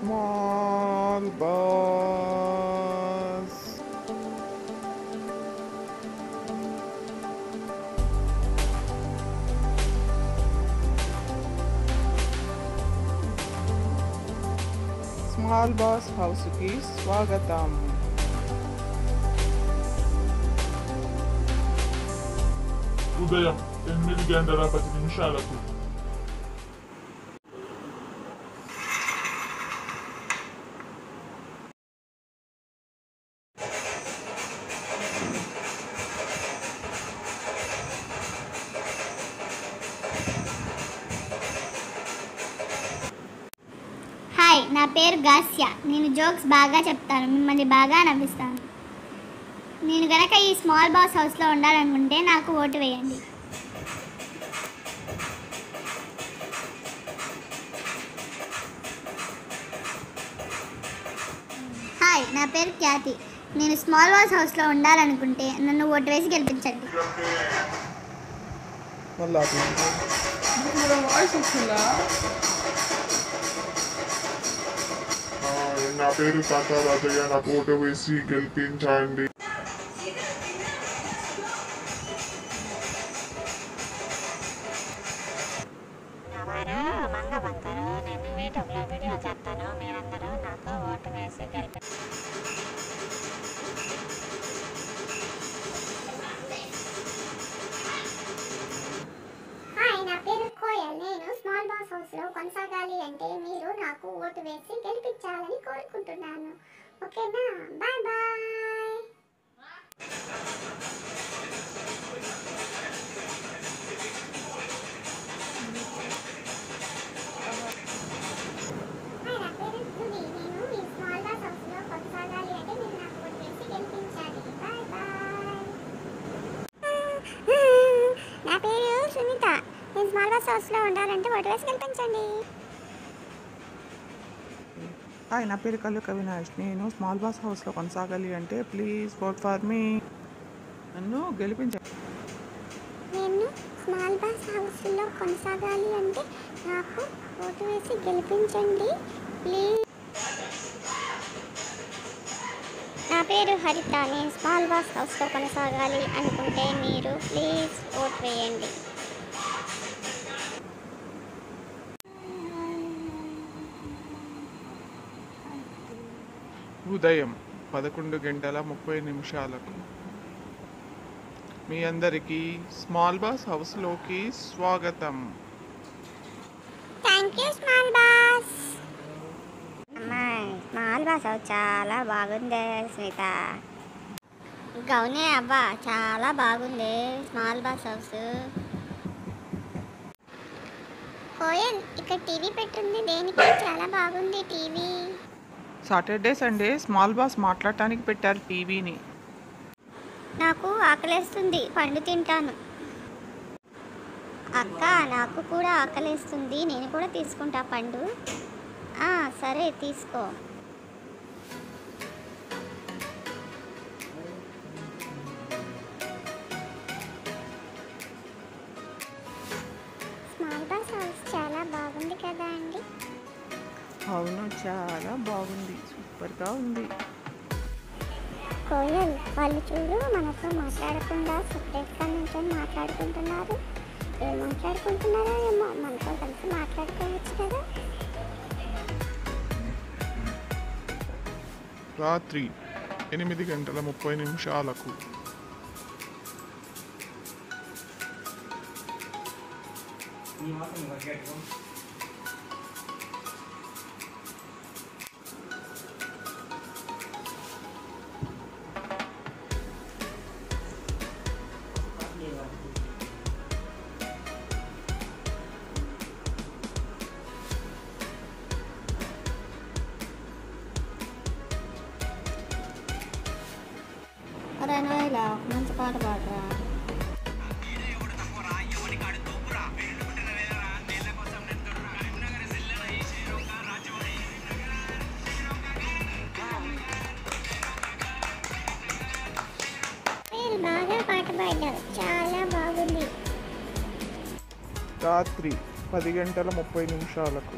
Small bus. Small boss హౌస్కి స్వాగతం ఉదయం ఎనిమిది గంటల పది నిమిషాలకు నా పేరు గాస్య. నేను జోక్స్ బాగా చెప్తాను మిమ్మల్ని బాగా నవ్విస్తాను. నేను గనక ఈ స్మాల్ బాస్ హౌస్లో ఉండాలనుకుంటే నాకు ఓటు వేయండి. హాయ్ నా పేరు ఖ్యాతి. నేను స్మాల్ బాస్ హౌస్లో ఉండాలనుకుంటే నన్ను ఓటు వేసి గెలిపించండి. మళ్ళా వాయిస్ నా పేరు తాత రాజయ్య నాకు ఓటు వేసి గెలిపించండి. కొనసాగాలి అంటే మీరు నాకు ఓటు వేసి గెలిపించాలని కోరుకుంటున్నాను. ఓకేనా? Bye bye. నా పేరు సునీత. నేను స్మాల్ బాస్ హౌస్లో ఉండాలంటే ఓటు వేసి గెలిపించండి. హాయ్ నా పేరు కళ్ళు కవినాష్ నేను స్మాల్ బాస్ హౌస్లో కొనసాగాలి అంటే ప్లీజ్ ఓట్ ఫర్ మీ. నన్ను గెలిపించండి నేను స్మాల్ బాస్ హౌస్లో కొనసాగాలి అంటే నాకు ఓటు వేసి గెలిపించండి. ప్లీజ్. నా పేరు హరిత. నేను స్మాల్ బాస్ హౌస్లో కొనసాగాలి అనుకుంటే మీరు ప్లీజ్ ఓట్ వేయండి. ఉదయం పదకొండు గంటల ముప్పై నిమిషాలకు. మీ అందరికీ స్మాల్ బాస్ హౌస్లోకి స్వాగతం. Thank you small boss. Small boss house చాలా బాగుంది స్మిత. గౌనే అబ్బా చాలా బాగుంది స్మాల్ బాస్ హౌస్. కోయల్ ఇక్కడ టీవీ పెట్టుంది దేనికి? చాలా బాగుంది TV. Saturday Sunday small boss మాట్లాడటానికి పెట్టారు టీవీని నాకు ఆకలేస్తుంది పండు తింటాను. అక్క నాకు కూడా ఆకలేస్తుంది నేను కూడా తీసుకుంటా పండు. సరే తీసుకో. అవును చాలా బాగుంది. సూపర్గా ఉంది. కోయల్ వాళ్ళు చూడు మనతో మాట్లాడకుండా సపరేట్గా నుంచొని మాట్లాడుకుంటున్నారు. ఏం మాట్లాడుకుంటున్నారో ఏమో మనతో కలిసి మాట్లాడుకోవచ్చు కదా. రాత్రి ఎనిమిది గంటల ముప్పై నిమిషాలకు ఇలా మంచి పాట పాడారు. రాత్రి పది గంటల ముప్పై నిమిషాలకు